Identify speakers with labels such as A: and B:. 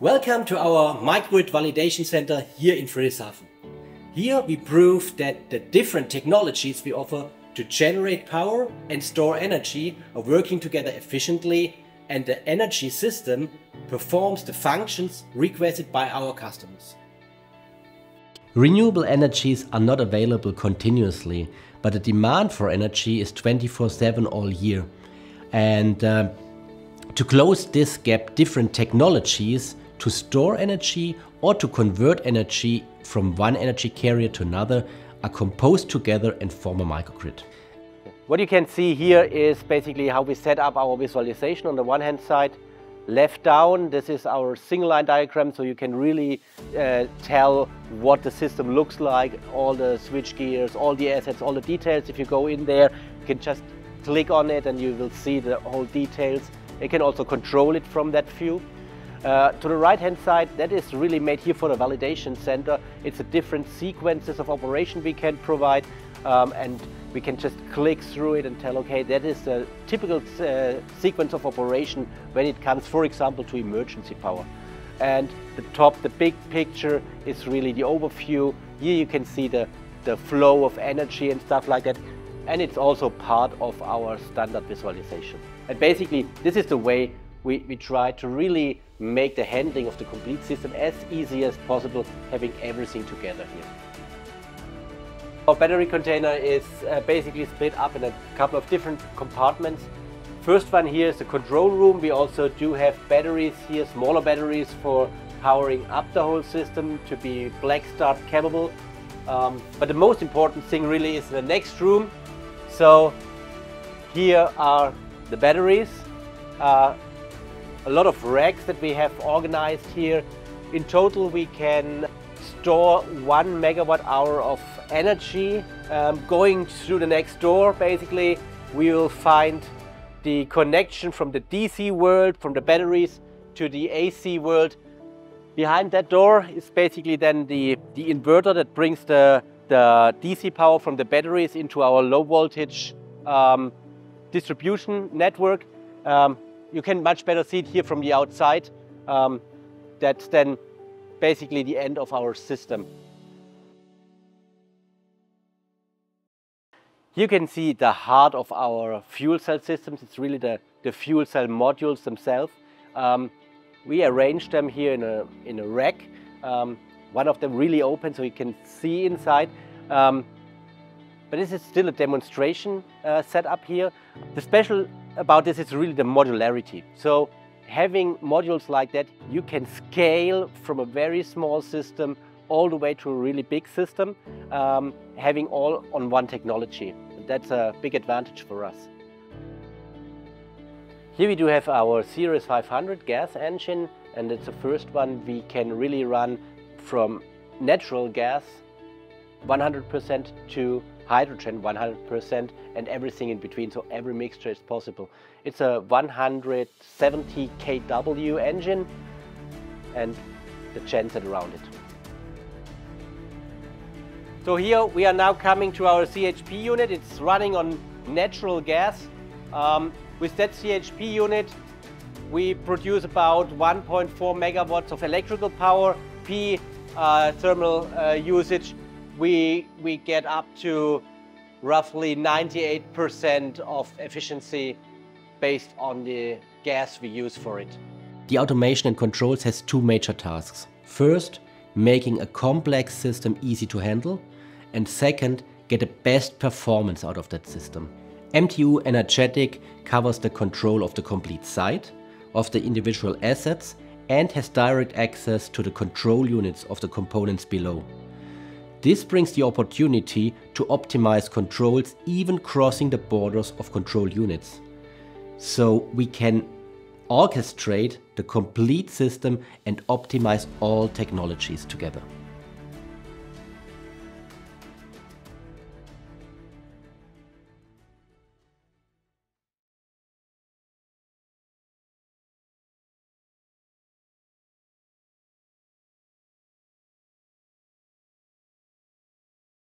A: Welcome to our microgrid validation center here in Friedrichshafen. Here we prove that the different technologies we offer to generate power and store energy are working together efficiently and the energy system performs the functions requested by our customers. Renewable energies are not available continuously, but the demand for energy is 24-7 all year. And uh, to close this gap, different technologies to store energy or to convert energy from one energy carrier to another are composed together and form a microgrid. What you can see here is basically how we set up our visualization on the one hand side. Left down, this is our single line diagram, so you can really uh, tell what the system looks like, all the switch gears, all the assets, all the details. If you go in there, you can just click on it and you will see the whole details. You can also control it from that view. Uh, to the right hand side, that is really made here for the validation center. It's a different sequences of operation we can provide um, and we can just click through it and tell, okay, that is a typical uh, sequence of operation when it comes, for example, to emergency power. And the top, the big picture is really the overview. Here you can see the, the flow of energy and stuff like that. And it's also part of our standard visualization. And basically, this is the way we, we try to really make the handling of the complete system as easy as possible, having everything together here. Our battery container is uh, basically split up in a couple of different compartments. First one here is the control room. We also do have batteries here, smaller batteries for powering up the whole system to be black start capable. Um, but the most important thing really is the next room. So here are the batteries. Uh, a lot of racks that we have organized here. In total, we can store one megawatt hour of energy. Um, going through the next door, basically, we will find the connection from the DC world, from the batteries to the AC world. Behind that door is basically then the, the inverter that brings the, the DC power from the batteries into our low voltage um, distribution network. Um, you can much better see it here from the outside. Um, that's then basically the end of our system. You can see the heart of our fuel cell systems. It's really the, the fuel cell modules themselves. Um, we arrange them here in a, in a rack. Um, one of them really open so you can see inside. Um, but this is still a demonstration uh, setup here. The special about this is really the modularity. So having modules like that, you can scale from a very small system all the way to a really big system, um, having all on one technology. That's a big advantage for us. Here we do have our Series 500 gas engine and it's the first one we can really run from natural gas 100% to hydrogen 100% and everything in between, so every mixture is possible. It's a 170 kW engine and the genset around it. So here we are now coming to our CHP unit. It's running on natural gas. Um, with that CHP unit, we produce about 1.4 megawatts of electrical power, P uh, thermal uh, usage, we, we get up to roughly 98% of efficiency based on the gas we use for it.
B: The automation and controls has two major tasks. First, making a complex system easy to handle, and second, get the best performance out of that system. MTU EnergetIQ covers the control of the complete site, of the individual assets, and has direct access to the control units of the components below. This brings the opportunity to optimize controls even crossing the borders of control units. So we can orchestrate the complete system and optimize all technologies together.